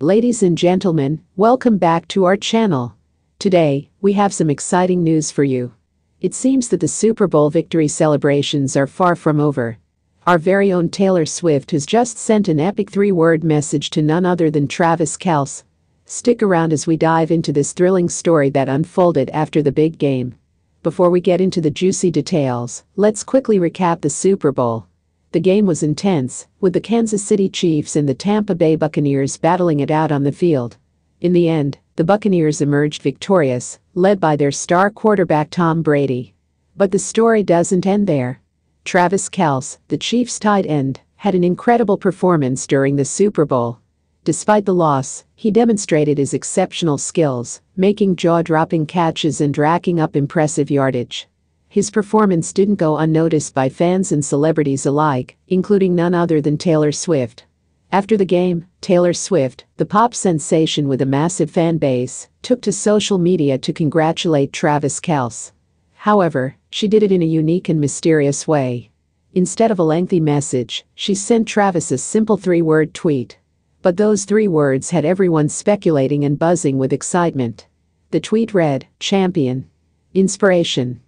Ladies and gentlemen, welcome back to our channel. Today, we have some exciting news for you. It seems that the Super Bowl victory celebrations are far from over. Our very own Taylor Swift has just sent an epic three-word message to none other than Travis Kelce. Stick around as we dive into this thrilling story that unfolded after the big game. Before we get into the juicy details, let's quickly recap the Super Bowl. The game was intense, with the Kansas City Chiefs and the Tampa Bay Buccaneers battling it out on the field. In the end, the Buccaneers emerged victorious, led by their star quarterback Tom Brady. But the story doesn't end there. Travis Kelce, the Chiefs' tight end, had an incredible performance during the Super Bowl. Despite the loss, he demonstrated his exceptional skills, making jaw-dropping catches and racking up impressive yardage. His performance didn't go unnoticed by fans and celebrities alike, including none other than Taylor Swift. After the game, Taylor Swift, the pop sensation with a massive fan base, took to social media to congratulate Travis Kelce. However, she did it in a unique and mysterious way. Instead of a lengthy message, she sent Travis a simple three-word tweet. But those three words had everyone speculating and buzzing with excitement. The tweet read, Champion. Inspiration.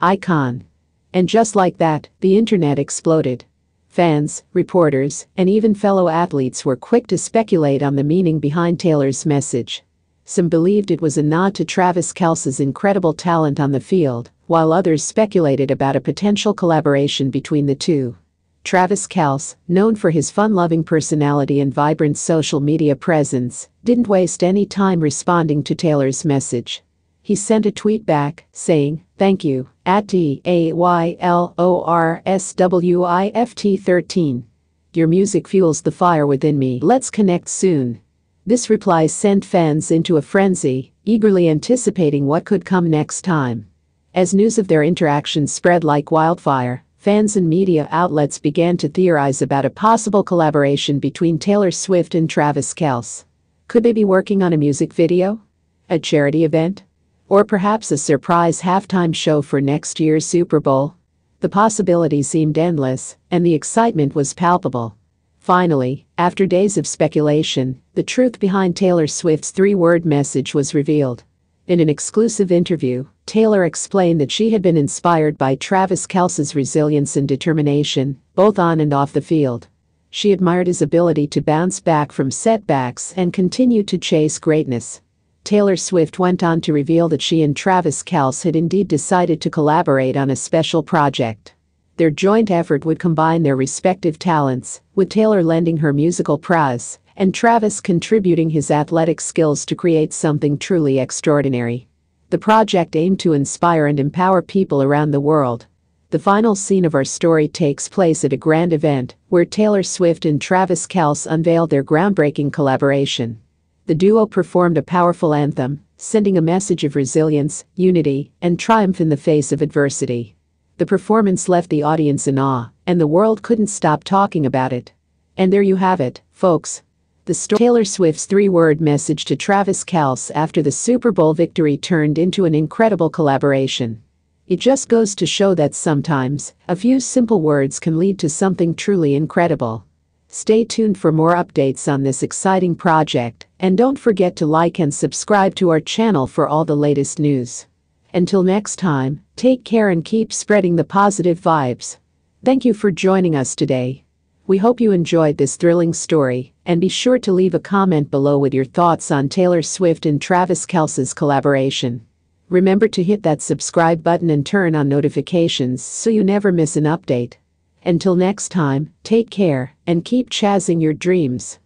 Icon. And just like that, the internet exploded. Fans, reporters, and even fellow athletes were quick to speculate on the meaning behind Taylor's message. Some believed it was a nod to Travis Kelce's incredible talent on the field, while others speculated about a potential collaboration between the two. Travis Kelce, known for his fun-loving personality and vibrant social media presence, didn't waste any time responding to Taylor's message. He sent a tweet back, saying, Thank you, at T-A-Y-L-O-R-S-W-I-F-T 13. Your music fuels the fire within me. Let's connect soon. This reply sent fans into a frenzy, eagerly anticipating what could come next time. As news of their interaction spread like wildfire, fans and media outlets began to theorize about a possible collaboration between Taylor Swift and Travis Kelce. Could they be working on a music video? A charity event? Or perhaps a surprise halftime show for next year's Super Bowl? The possibilities seemed endless, and the excitement was palpable. Finally, after days of speculation, the truth behind Taylor Swift's three-word message was revealed. In an exclusive interview, Taylor explained that she had been inspired by Travis Kelce's resilience and determination, both on and off the field. She admired his ability to bounce back from setbacks and continue to chase greatness. Taylor Swift went on to reveal that she and Travis Kelce had indeed decided to collaborate on a special project. Their joint effort would combine their respective talents, with Taylor lending her musical prowess and Travis contributing his athletic skills to create something truly extraordinary. The project aimed to inspire and empower people around the world. The final scene of our story takes place at a grand event where Taylor Swift and Travis Kelce unveiled their groundbreaking collaboration the duo performed a powerful anthem, sending a message of resilience, unity, and triumph in the face of adversity. The performance left the audience in awe, and the world couldn't stop talking about it. And there you have it, folks. The story Taylor Swift's three-word message to Travis Kelce after the Super Bowl victory turned into an incredible collaboration. It just goes to show that sometimes, a few simple words can lead to something truly incredible. Stay tuned for more updates on this exciting project, and don't forget to like and subscribe to our channel for all the latest news. Until next time, take care and keep spreading the positive vibes. Thank you for joining us today. We hope you enjoyed this thrilling story, and be sure to leave a comment below with your thoughts on Taylor Swift and Travis Kelce's collaboration. Remember to hit that subscribe button and turn on notifications so you never miss an update. Until next time, take care and keep chasing your dreams.